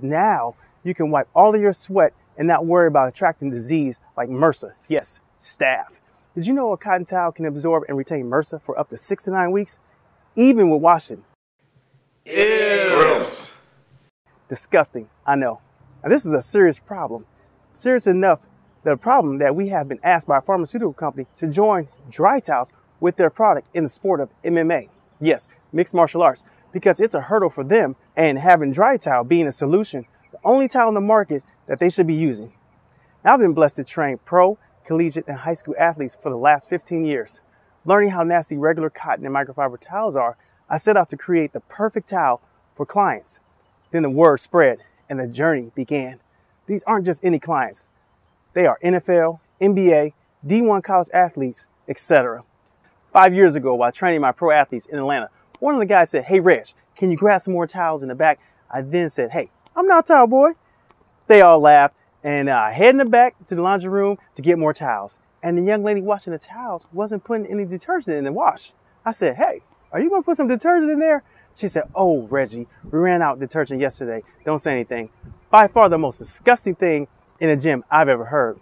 Now you can wipe all of your sweat and not worry about attracting disease like MRSA. Yes, staph. Did you know a cotton towel can absorb and retain MRSA for up to six to nine weeks, even with washing? Gross. Disgusting, I know. Now, this is a serious problem. Serious enough, the problem that we have been asked by a pharmaceutical company to join Dri-Towels with their product in the sport of MMA. Yes, mixed martial arts, because it's a hurdle for them, and having Dri-Towel being a solution, the only towel in the market that they should be using. Now, I've been blessed to train pro, collegiate, and high school athletes for the last 15 years. Learning how nasty regular cotton and microfiber towels are, I set out to create the perfect towel for clients. Then the word spread and the journey began. These aren't just any clients. They are NFL, NBA, D1 college athletes, etc. Five years ago, while training my pro athletes in Atlanta, one of the guys said, Hey, Reg, can you grab some more towels in the back? I then said, Hey, I'm not a towel boy. They all laughed and uh, head in the back to the laundry room to get more towels. And the young lady washing the towels wasn't putting any detergent in the wash. I said, Hey, are you going to put some detergent in there? She said, Oh, Reggie, we ran out detergent yesterday. Don't say anything. By far the most disgusting thing in a gym I've ever heard.